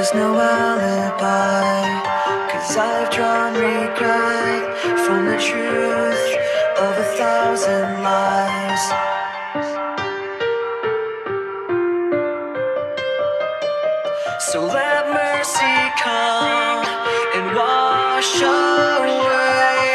There's no alibi. Cause I've drawn regret from the truth of a thousand lies. So let mercy come and wash away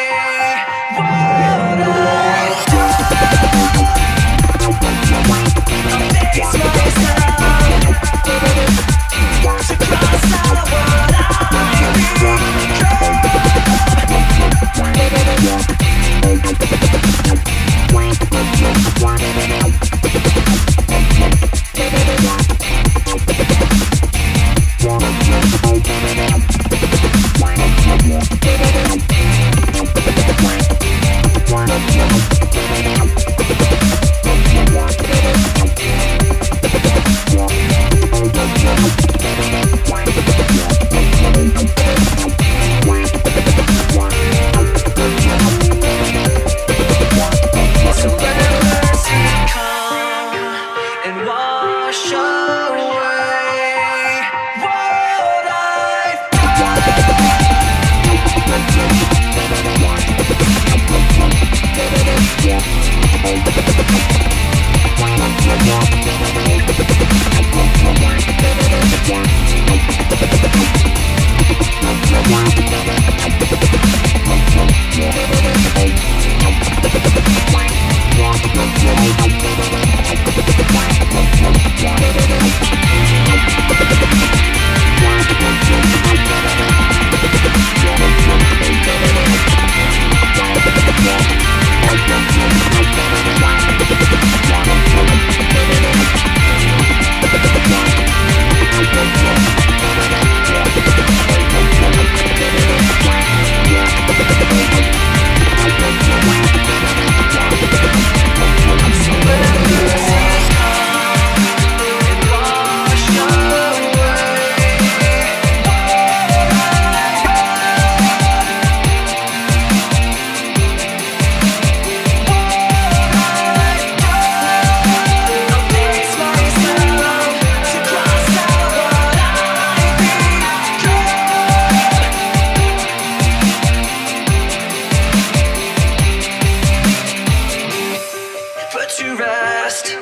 rest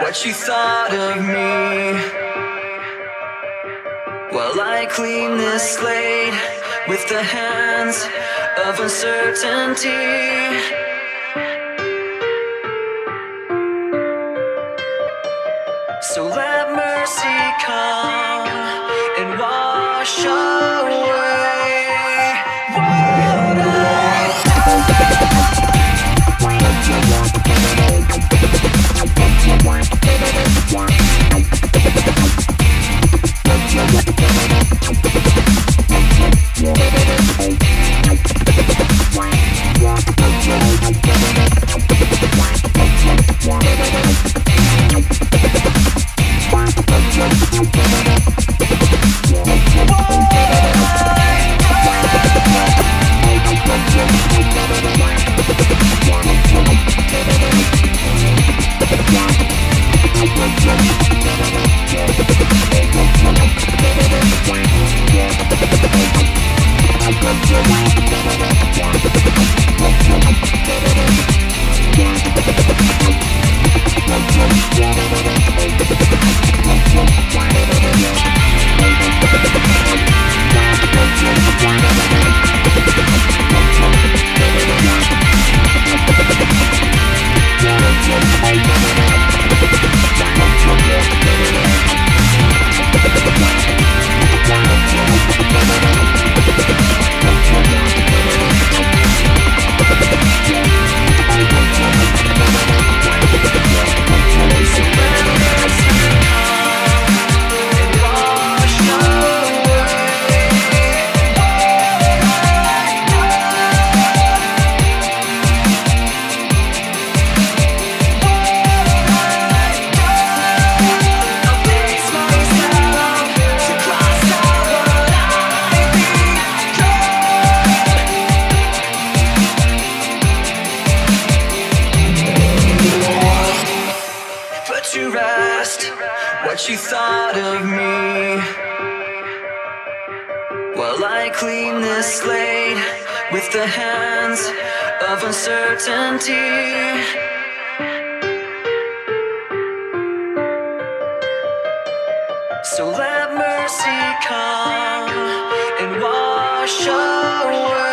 what you thought of me. While I clean this slate with the hands of uncertainty. What you thought of me. While I clean this slate with the hands of uncertainty. So let mercy come and wash away